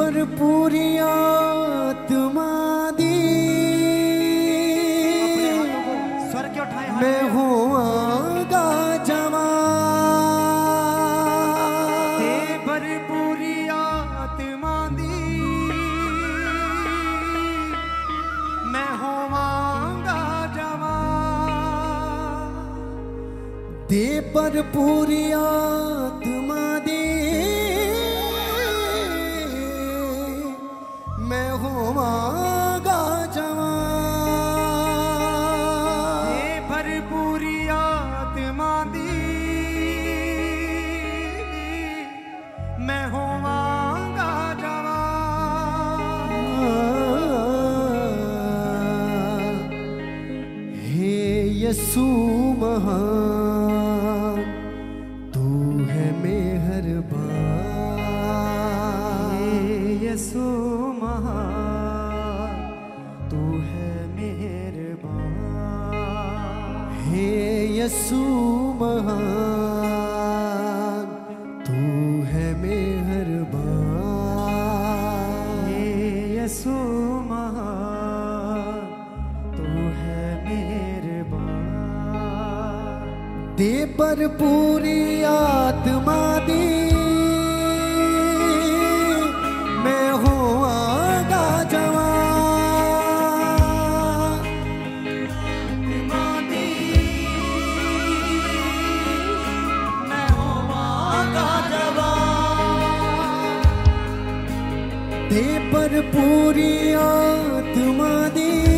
ਭਰਪੂਰੀ ਆਤਮਾ ਦੀ ਮੈਂ ਹੋਵਾਂਗਾ ਜਵਾਂ। ਤੇ ਭਰਪੂਰੀ ਆਤਮਾ ਦੀ ਮੈਂ ਹੋਵਾਂਗਾ ਜਵਾਂ। ਦੇ ਭਰਪੂਰੀ ਆਤਮਾ दे भरपूरी आत्मा दी। मैं मैं होवांगा जवान। दे भरपूरी आत्मा दी।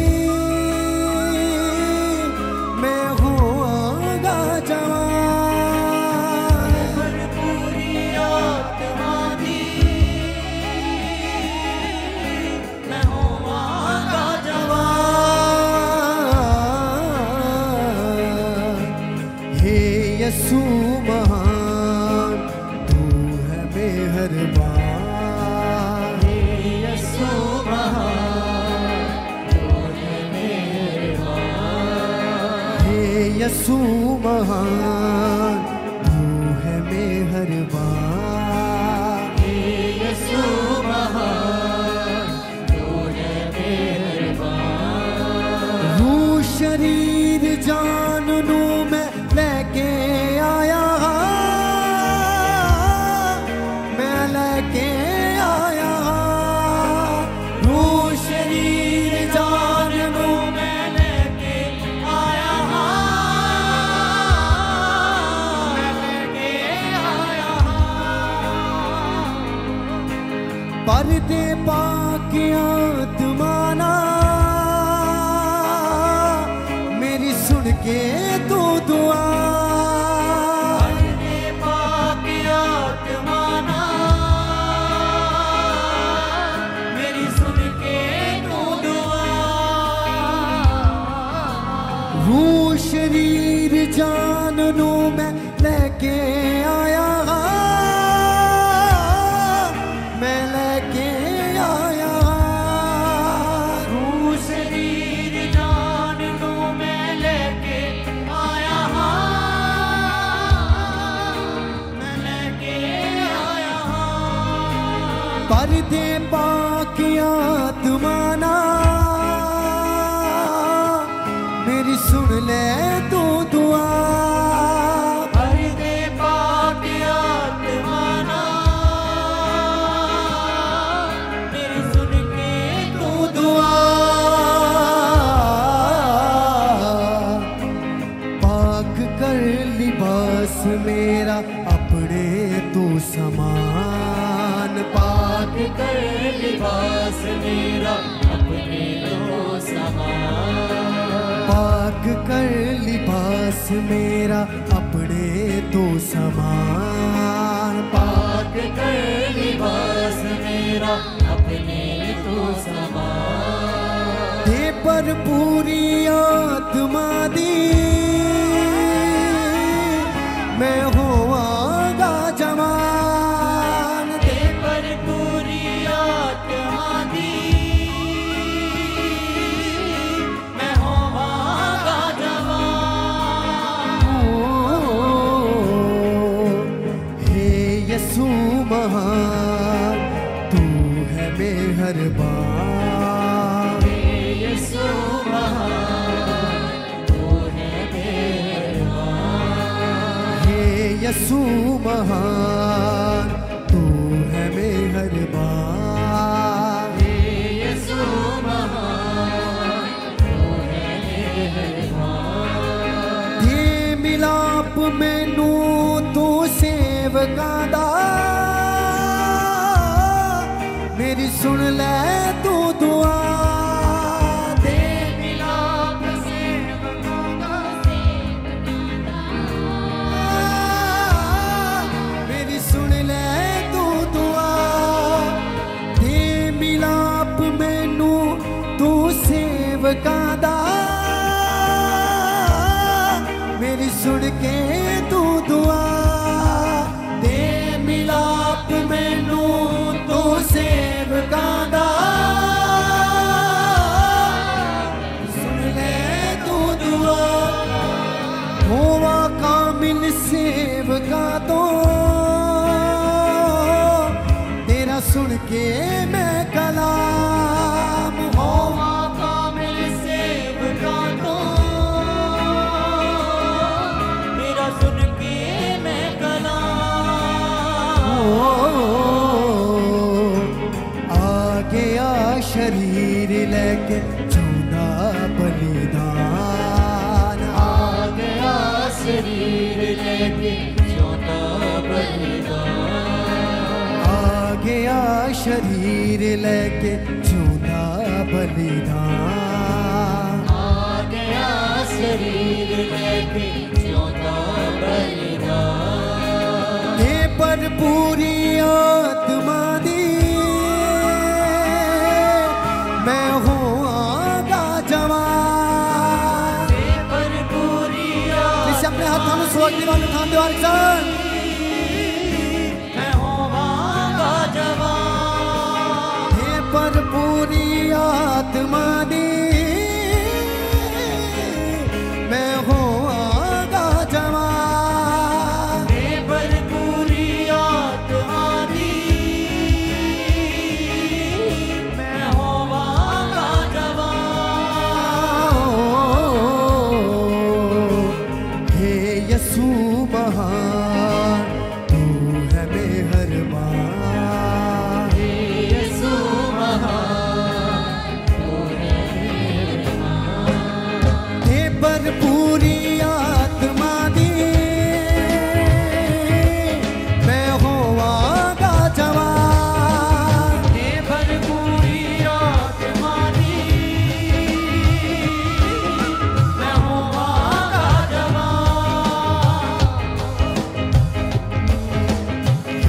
यसु महान तू है मेहरबान यसु रू शरीर जान परदे पाकिया तुमाना मेरी सुन के तू मेरा अपने तो समान पाक कर लिबास मेरा अपने तो समान पाक कर लिबास मेरा अपने तो समान पाक पाक कर लिबास मेरा अपने तो समान। दे पर पूरी आत्मा दी यीशु महान तू है ये मिलाप मैनू तू सेवकां मेरी सुन ले again. शरीर लेके चौदा बलिदान। आ गया शरीर लेके गया शरीर लेके चौदा बलिदान। आ गया शरीर लेके 短暂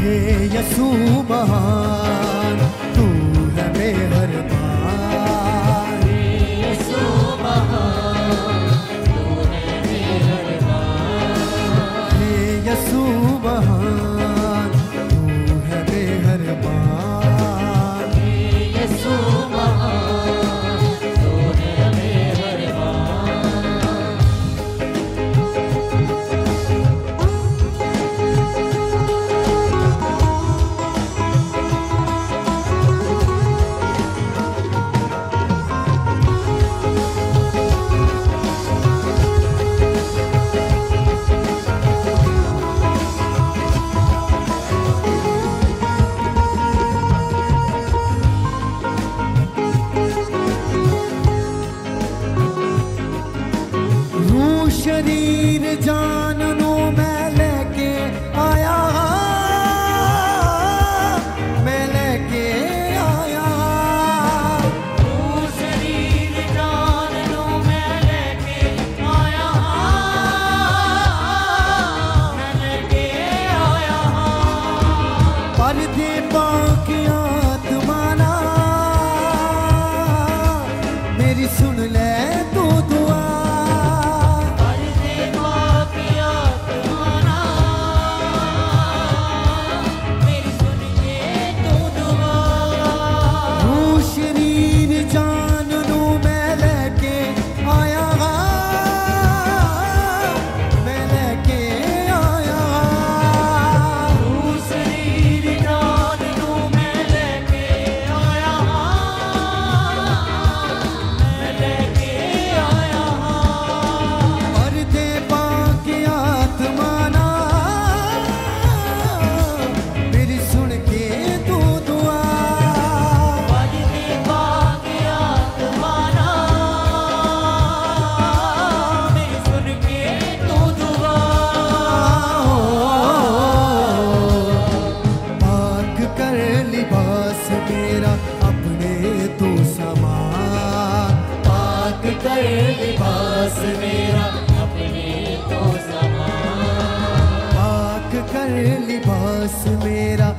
है यसू महान तू है मेहरबान। कर लिबास मेरा अपने तो समा। पाक कर लिबास मेरा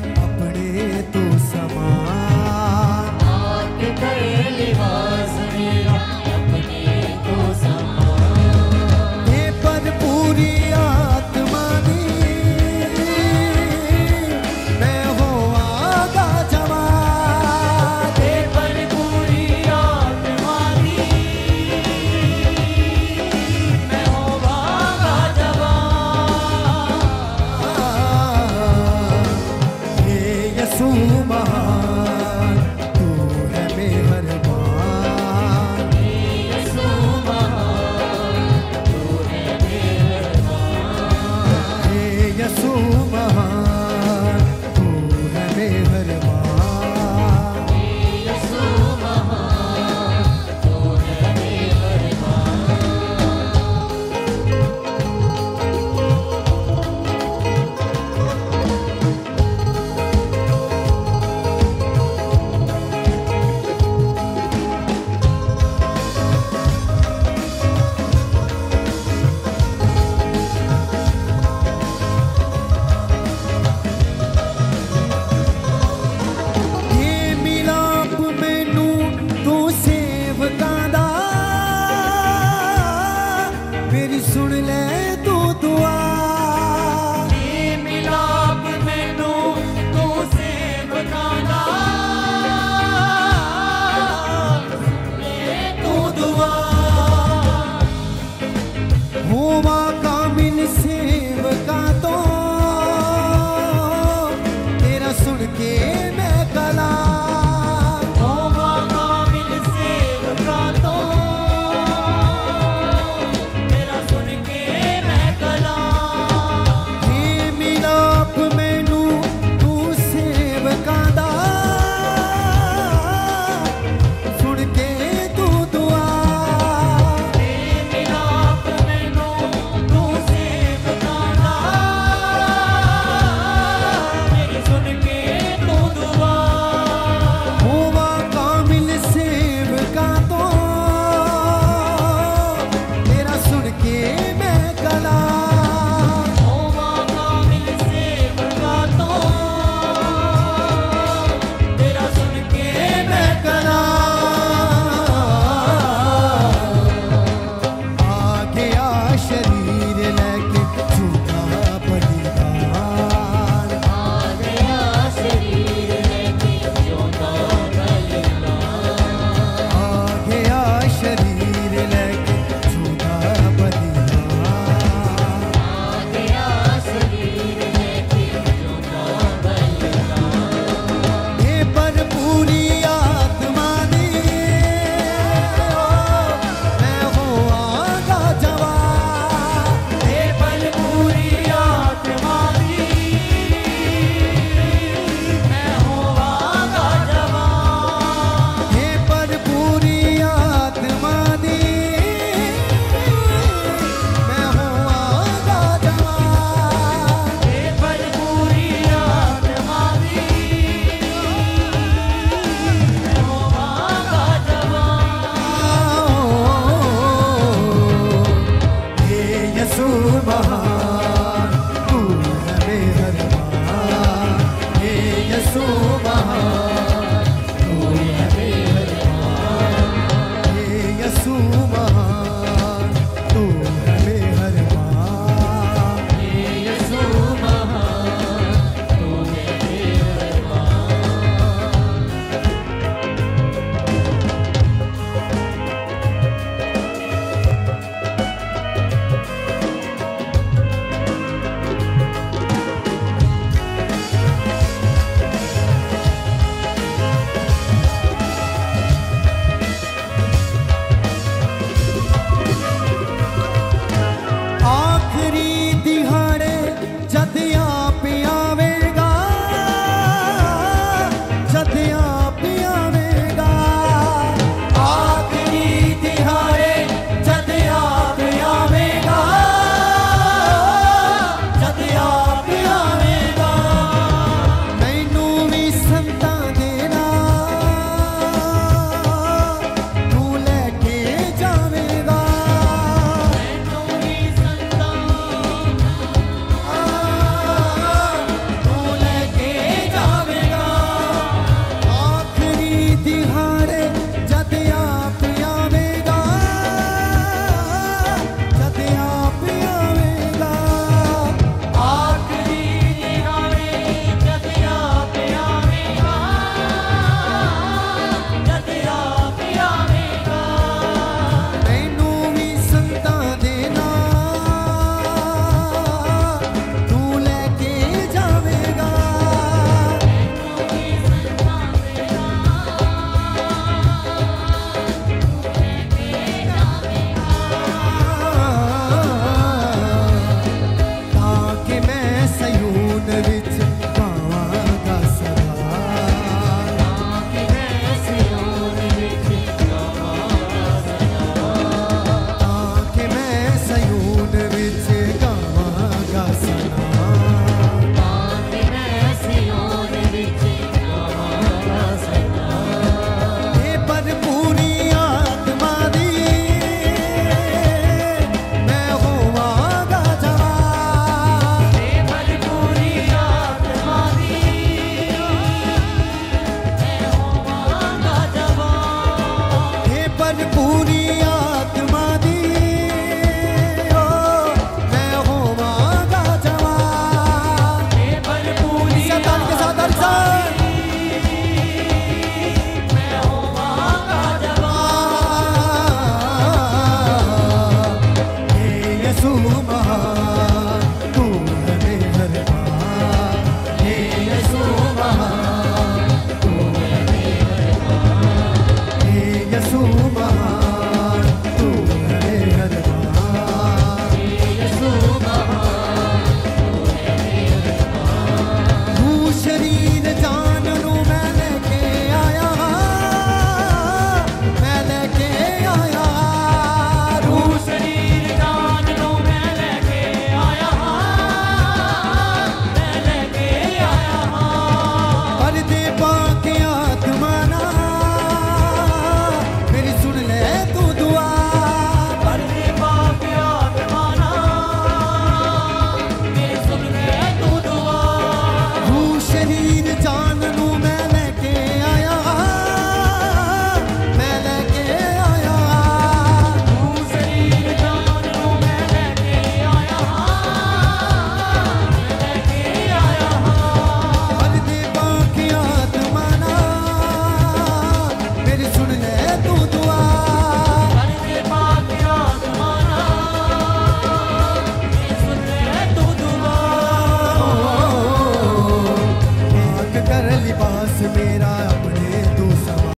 Oh.